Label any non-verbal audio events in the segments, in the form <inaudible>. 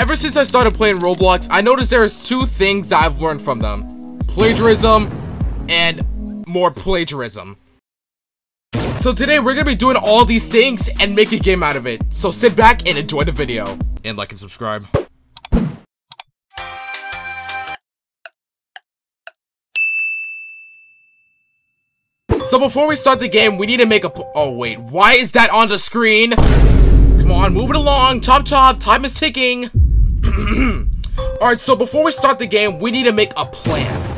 Ever since I started playing Roblox, I noticed there's two things that I've learned from them. Plagiarism and more plagiarism. So today we're gonna be doing all these things and make a game out of it. So sit back and enjoy the video. And like and subscribe. So before we start the game, we need to make a Oh wait, why is that on the screen? Come on, move it along. Chop chop, time is ticking. <clears throat> Alright, so before we start the game, we need to make a plan.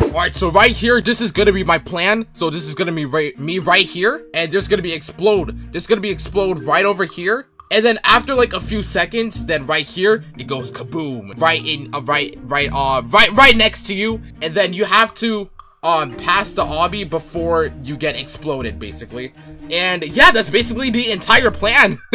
Alright, so right here, this is gonna be my plan. So this is gonna be right, me right here. And there's gonna be explode. There's gonna be explode right over here. And then after like a few seconds, then right here, it goes kaboom. Right in, uh, right, right, uh, right, right next to you. And then you have to um, past the obby before you get exploded, basically. And yeah, that's basically the entire plan. <laughs>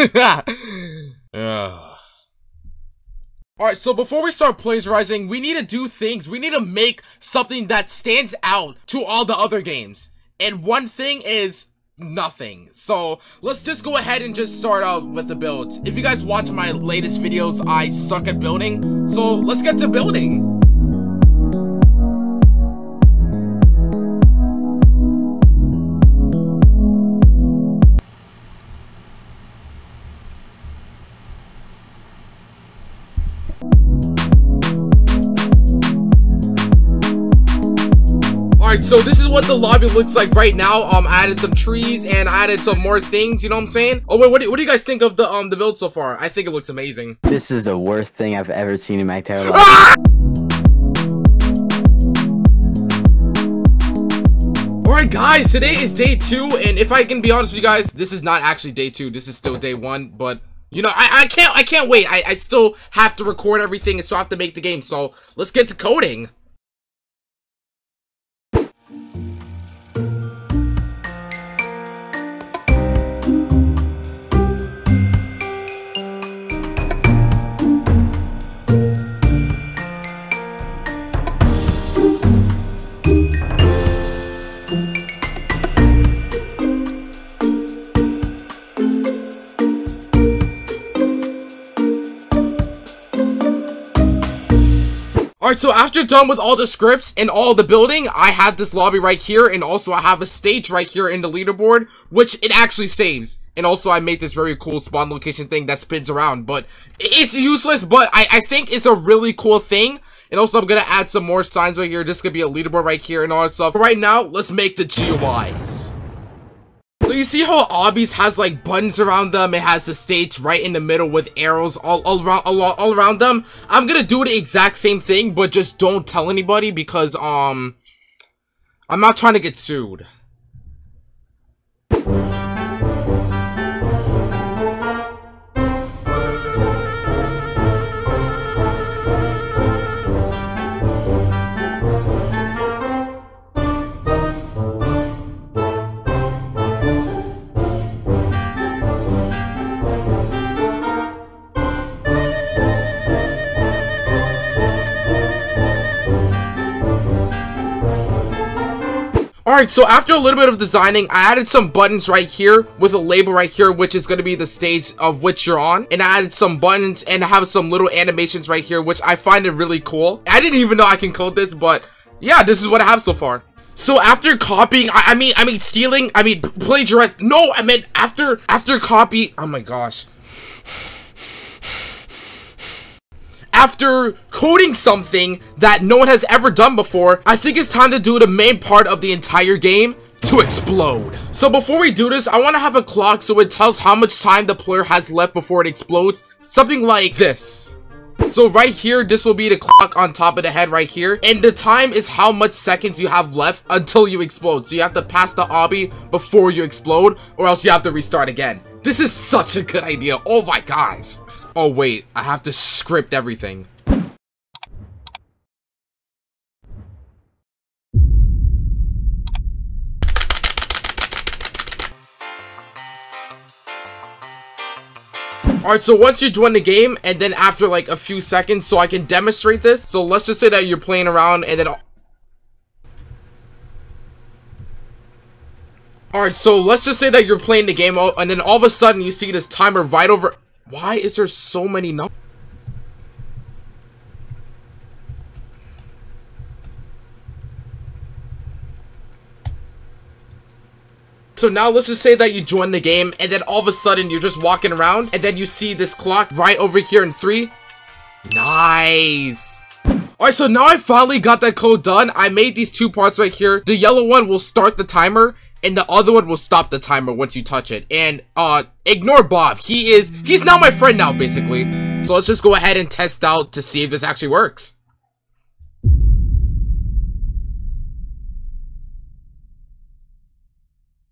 Alright, so before we start plagiarizing, we need to do things. We need to make something that stands out to all the other games. And one thing is nothing. So let's just go ahead and just start out with the builds. If you guys watch my latest videos, I suck at building. So let's get to building. Alright, so this is what the lobby looks like right now. Um, I added some trees and I added some more things, you know what I'm saying? Oh, wait, what do, what do you guys think of the um the build so far? I think it looks amazing. This is the worst thing I've ever seen in my entire life. Ah! <laughs> Alright guys, today is day two, and if I can be honest with you guys, this is not actually day two, this is still day one, but you know, I, I can't I can't wait. I, I still have to record everything and still have to make the game, so let's get to coding. Alright, so after done with all the scripts and all the building, I have this lobby right here, and also I have a stage right here in the leaderboard, which it actually saves. And also I made this very cool spawn location thing that spins around, but it's useless, but I, I think it's a really cool thing. And also I'm gonna add some more signs right here, this could be a leaderboard right here and all that stuff. But right now, let's make the GUIs. So you see how Obbies has like buttons around them, it has the stage right in the middle with arrows all, all around all, all around them. I'm gonna do the exact same thing, but just don't tell anybody because um I'm not trying to get sued. Alright, so after a little bit of designing, I added some buttons right here with a label right here, which is going to be the stage of which you're on. And I added some buttons and have some little animations right here, which I find it really cool. I didn't even know I can code this, but yeah, this is what I have so far. So after copying, I, I mean, I mean stealing, I mean plagiarizing. No, I meant after, after copy. Oh my gosh. After coding something that no one has ever done before, I think it's time to do the main part of the entire game, to explode. So before we do this, I want to have a clock so it tells how much time the player has left before it explodes. Something like this. So right here, this will be the clock on top of the head right here. And the time is how much seconds you have left until you explode. So you have to pass the obby before you explode or else you have to restart again. This is such a good idea. Oh my gosh. Oh wait, I have to script everything. Alright, so once you join the game, and then after like a few seconds, so I can demonstrate this. So let's just say that you're playing around, and then... Alright, so let's just say that you're playing the game, oh, and then all of a sudden you see this timer right over... Why is there so many numbers? So now let's just say that you join the game and then all of a sudden you're just walking around and then you see this clock right over here in three. Nice. Alright, so now I finally got that code done. I made these two parts right here. The yellow one will start the timer and the other one will stop the timer once you touch it. And, uh, ignore Bob. He is, he's not my friend now, basically. So let's just go ahead and test out to see if this actually works.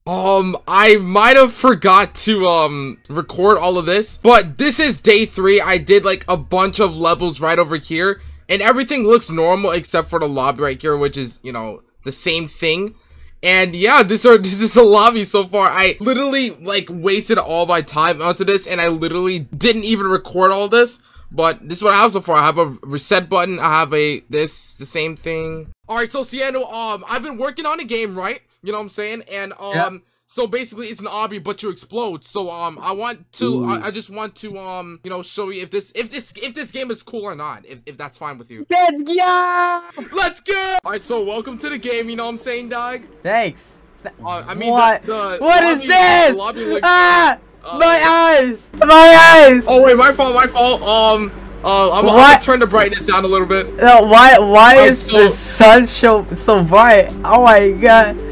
Um, I might have forgot to, um, record all of this, but this is day three. I did, like, a bunch of levels right over here, and everything looks normal except for the lobby right here, which is, you know, the same thing. And yeah, this are <laughs> this is the lobby so far. I literally like wasted all my time onto this and I literally didn't even record all this. But this is what I have so far. I have a reset button. I have a this the same thing. Alright, so Ciano, um I've been working on a game, right? You know what I'm saying? And um yeah. So basically, it's an obby, but you explode. So um, I want to, I, I, just want to um, you know, show you if this, if this, if this game is cool or not. If, if that's fine with you. Let's go. Let's go. All right, so welcome to the game. You know what I'm saying, dog? Thanks. Uh, I mean, what? The, the what lobby, is this? Lobby, ah, uh, my eyes, my eyes. Oh wait, my fault, my fault. Um. Uh, I'm, I'm, gonna turn the brightness down a little bit. No, why why is so, the sun so so bright? Oh my god.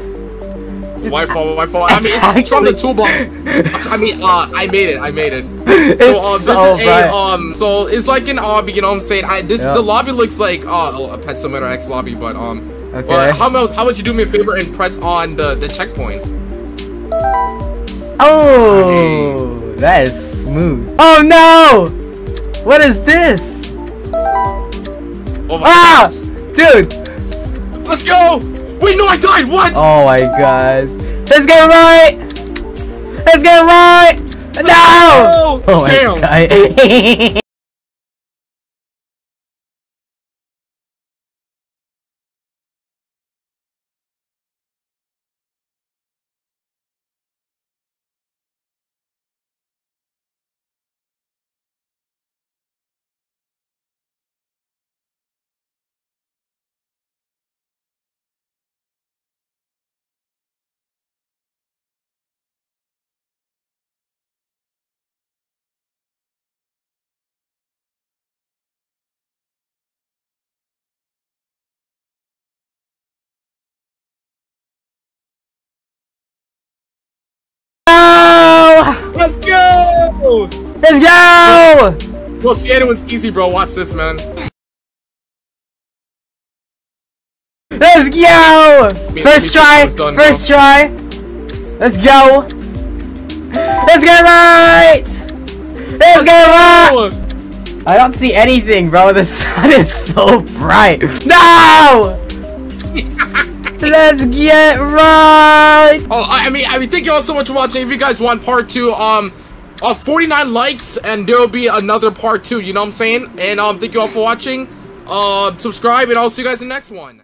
My fault, my fault. I mean, it's, it's from the toolbox. <laughs> I mean, uh, I made it, I made it. So, uh, this so is a, um, so it's like an obby, you know what I'm saying? I, this, the lobby looks like, uh, a Pet Simulator X lobby, but, um, okay. Uh, how about, how about you do me a favor and press on the, the checkpoint? Oh, that is smooth. Oh no! What is this? Oh ah! Dude! Let's go! Wait, no, I died! What? Oh my god. Let's get right! Let's get right! No! Oh, Damn. <laughs> Let's go! Well, Sienna was easy, bro. Watch this, man. Let's go! Me, first me try, done, first bro. try. Let's go. Let's get right! Let's, Let's get right! I don't see anything, bro. The sun <laughs> is so bright. No! <laughs> Let's get right. Oh, I mean, I mean, thank you all so much for watching. If you guys want part two, um, uh, 49 likes, and there will be another part two. You know what I'm saying? And um, thank you all for watching. Uh, subscribe, and I'll see you guys in the next one.